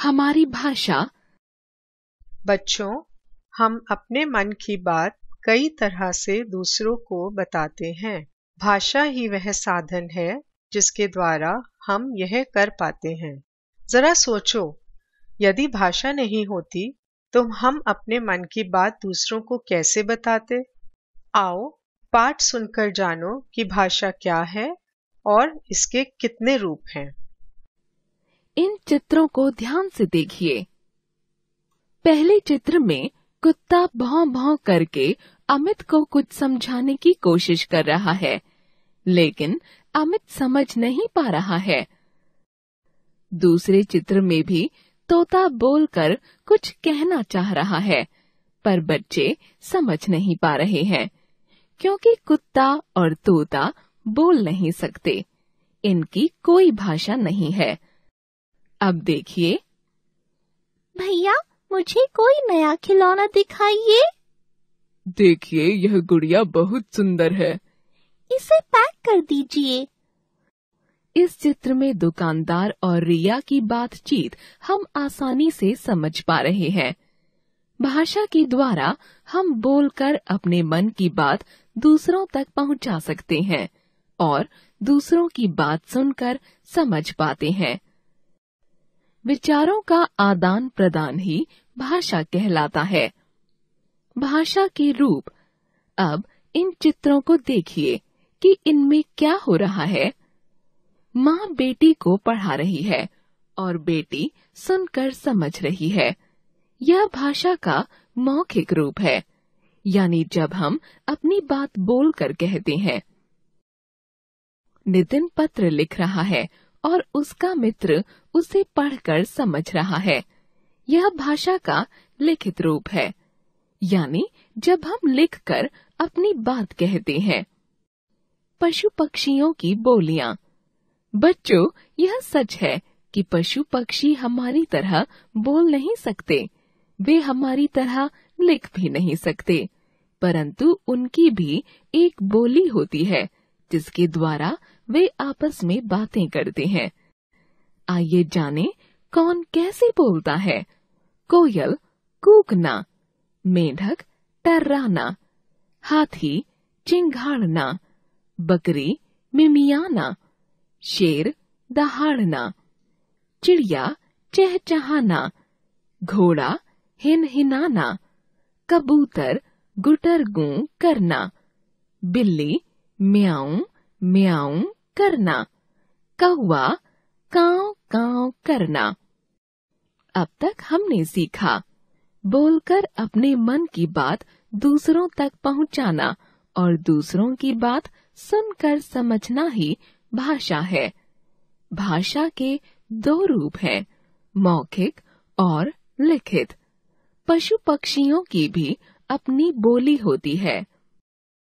हमारी भाषा। बच्चों, हम अपने मन की बात कई तरह से दूसरों को बताते हैं। भाषा ही वह साधन है जिसके द्वारा हम यह कर पाते हैं। जरा सोचो, यदि भाषा नहीं होती तो हम अपने मन की बात दूसरों को कैसे बताते? आओ, पाठ सुनकर जानो कि भाषा क्या है और इसके कितने रूप हैं। इन चित्रों को ध्यान से देखिए। पहले चित्र में कुत्ता भौं भौं करके अमित को कुछ समझाने की कोशिश कर रहा है, लेकिन अमित समझ नहीं पा रहा है। दूसरे चित्र में भी तोता बोलकर कुछ कहना चाह रहा है, पर बच्चे समझ नहीं पा रहे हैं, क्योंकि कुत्ता और तोता बोल नहीं सकते। इनकी कोई भाषा नहीं है। अब देखिए। भैया मुझे कोई नया खिलौना दिखाइए। देखिए यह गुड़िया बहुत सुंदर है। इसे पैक कर दीजिए। इस चित्र में दुकानदार और रिया की बातचीत हम आसानी से समझ पा रहे हैं। भाषा के द्वारा हम बोलकर अपने मन की बात दूसरों तक पहुँचा सकते हैं और दूसरों की बात सुनकर समझ पाते हैं। विचारों का आदान प्रदान ही भाषा कहलाता है। भाषा के रूप। अब इन चित्रों को देखिए कि इनमें क्या हो रहा है। माँ बेटी को पढ़ा रही है और बेटी सुनकर समझ रही है। यह भाषा का मौखिक रूप है, यानी जब हम अपनी बात बोलकर कहते हैं। नितिन पत्र लिख रहा है और उसका मित्र उसे पढ़कर समझ रहा है। यह भाषा का लिखित रूप है। यानी जब हम लिखकर अपनी बात कहते हैं। पशु पक्षियों की बोलियाँ। बच्चों, यह सच है कि पशु पक्षी हमारी तरह बोल नहीं सकते। वे हमारी तरह लिख भी नहीं सकते। परंतु उनकी भी एक बोली होती है, जिसके द्वारा वे आपस में बातें करते हैं। आइए जाने, कौन कैसे बोलता है? कोयल, कूकना। मेढक टर्राना हाथी, चिंगाड़ना। बकरी, मिमियाना। शेर, दहाड़ना। चिड़िया, चहचहाना। घोड़ा हिन हिनाना कबूतर गुटर गू करना। बिल्ली, म्याऊ म्याऊ। करना। कौआ काव काव करना। अब तक हमने सीखा। बोलकर अपने मन की बात दूसरों तक पहुंचाना और दूसरों की बात सुनकर समझना ही भाषा है। भाषा के दो रूप हैं, मौखिक और लिखित। पशु पक्षियों की भी अपनी बोली होती है।